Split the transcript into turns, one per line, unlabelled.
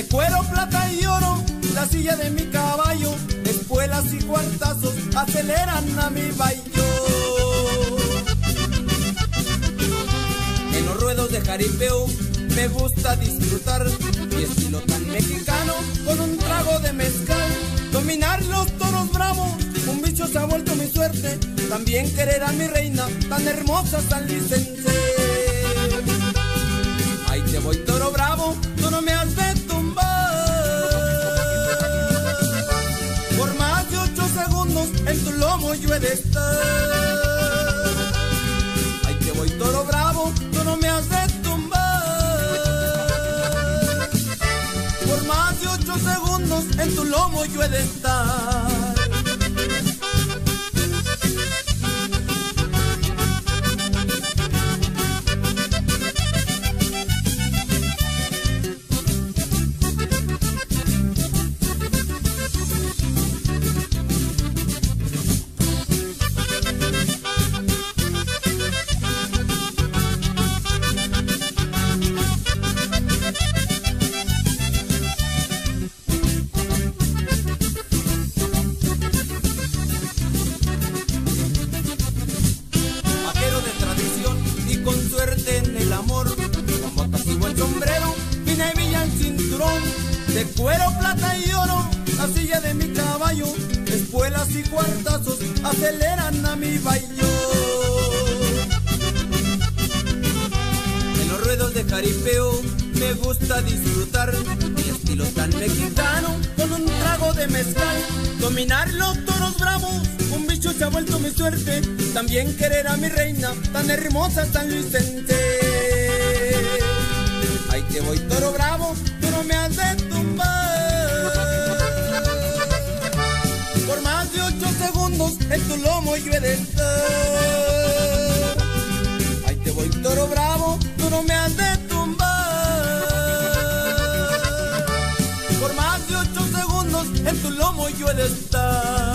De cuero, plata y oro, la silla de mi caballo. Espuelas y cuartazos aceleran a mi baillo. En los ruedos de jaripeo me gusta disfrutar mi estilo tan mexicano con un trago de mezcal. Dominar los toros bravos, un bicho se ha vuelto mi suerte. También querer a mi reina, tan hermosa San Vicente. Lomo yo he de estar. Ahí te voy toro bravo, tú no me has de tumbar. Por más de ocho segundos en tu lomo yo he de estar. Cinturón. De cuero, plata y oro, la silla de mi caballo. Espuelas y cuartazos aceleran a mi baillo. En los ruedos de jaripeo me gusta disfrutar mi estilo tan mexicano con un trago de mezcal. Dominar los toros bravos, un bicho se ha vuelto mi suerte. También querer a mi reina, tan hermosa San Vicente. De ocho segundos en tu lomo yo he de estar. Ahí te voy toro bravo, tú no me has de tumbar. Por más de ocho segundos en tu lomo yo he de estar.